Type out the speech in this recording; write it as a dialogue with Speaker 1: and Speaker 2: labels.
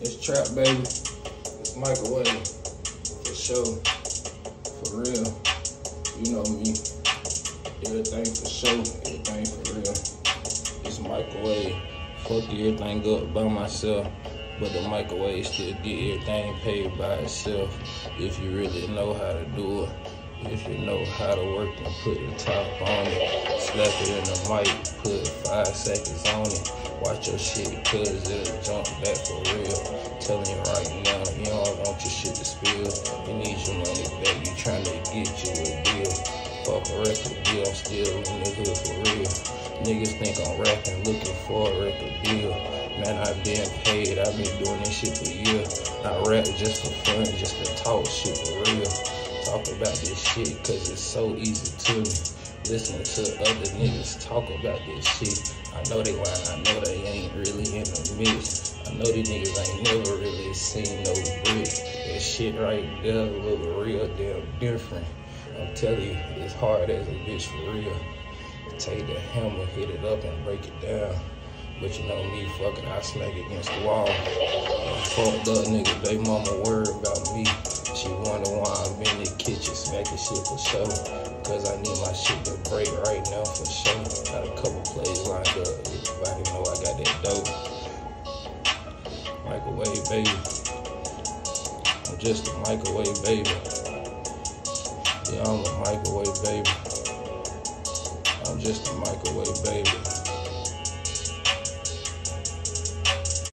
Speaker 1: It's trap, baby. It's microwave. For sure. For real. You know me. Everything for sure. Everything for real. It's microwave. Fuck everything up by myself. But the microwave still get everything paid by itself. If you really know how to do it. If you know how to work and put the top on it. Slap it in the mic. Put five seconds on it. Watch your shit, cause it'll jump back for real. Telling you right now, you don't want your shit to spill. You need your money back, you trying to get you a deal. Fuck a record deal, I'm still in the hood for real. Niggas think I'm rapping, looking for a record deal. Man, I've been paid, I've been doing this shit for years. I rap just for fun, just to talk shit for real. Talk about this shit, cause it's so easy to me. Listening to other niggas talk about this shit. I know they lying, I know they ain't really in the mix. I know these niggas ain't never really seen no brick. That shit right there look real damn different. I'm telling you, it's hard as a bitch for real. Take the hammer, hit it up, and break it down. But you know me, fucking, I smack it against the wall. Fucked up nigga, they mama worried about me. She wonder why I'm in the kitchen smacking shit for sure. Cause I need my shit to break right now for sure. Got a couple plays lined up. Everybody know I got that dope. Microwave baby. I'm just a microwave baby. Yeah, I'm a microwave baby. I'm just a microwave baby.